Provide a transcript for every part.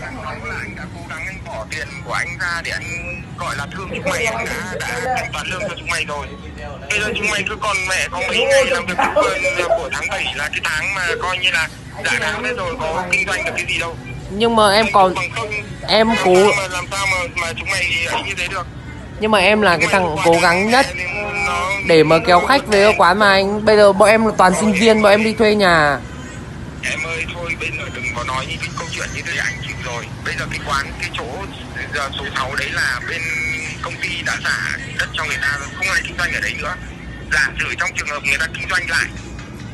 là anh đã cố gắng anh bỏ tiền của anh ra để anh gọi là thương chúng mày. Anh đã đã thanh toán lương cho chúng mày rồi. Bây giờ chúng mày cứ còn mẹ có mấy ngày làm việc cuối của tháng 7 là cái tháng mà coi như là giả tháng đấy rồi có kinh doanh được cái gì đâu. Nhưng mà em còn em cố làm sao mà mà chúng mày ấy như thế được? Nhưng mà em là cái thằng cố gắng nhất để mà kéo khách về quán mà anh. Bây giờ bọn em toàn sinh viên bọn em đi thuê nhà em ơi, thôi bây giờ đừng có nói những cái câu chuyện như thế, anh chịu rồi. Bây giờ cái quán, cái chỗ, giờ số 6 đấy là bên công ty đã giả đất cho người ta không ai kinh doanh ở đấy nữa. Giả sử trong trường hợp người ta kinh doanh lại,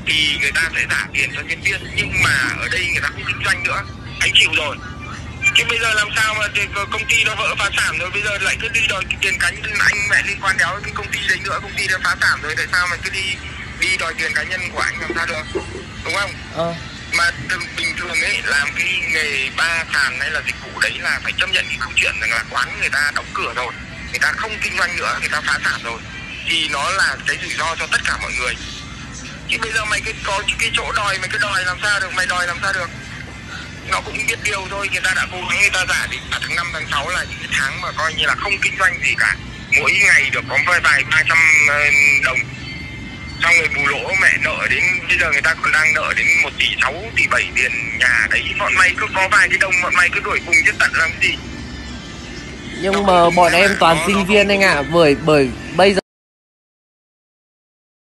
thì người ta sẽ giả tiền cho nhân viên, nhưng mà ở đây người ta không kinh doanh nữa. Anh chịu rồi. Chứ bây giờ làm sao mà công ty nó vỡ phá sản rồi, bây giờ lại cứ đi đòi tiền cá nhân anh, mẹ liên quan đéo cái công ty đấy nữa, công ty đã phá sản rồi, tại sao mà cứ đi đi đòi tiền cá nhân của anh làm sao được? Đúng không? Ờ mà từng, bình thường ấy làm cái nghề ba sàn hay là dịch vụ đấy là phải chấp nhận cái câu chuyện rằng là quán người ta đóng cửa rồi người ta không kinh doanh nữa người ta phá sản rồi. Thì nó là cái rủi ro cho tất cả mọi người. Chứ bây giờ mày cái có cái chỗ đòi mày cứ đòi làm sao được mày đòi làm sao được. Nó cũng biết điều thôi người ta đã cố gắng người ta giả định cả tháng 5, tháng 6 là những cái tháng mà coi như là không kinh doanh gì cả. Mỗi ngày được có vài vài ba trăm ờ, đồng xong rồi bù lỗ mẹ nợ đến bây giờ người ta còn đang nợ đến 1 tỷ 6 tỷ 7 tiền nhà đấy. Bọn mày cứ có vài cái đồng bọn mày cứ đuổi cùng chết tận làm gì? Nhưng mà bọn em toàn sinh viên anh ạ bởi bởi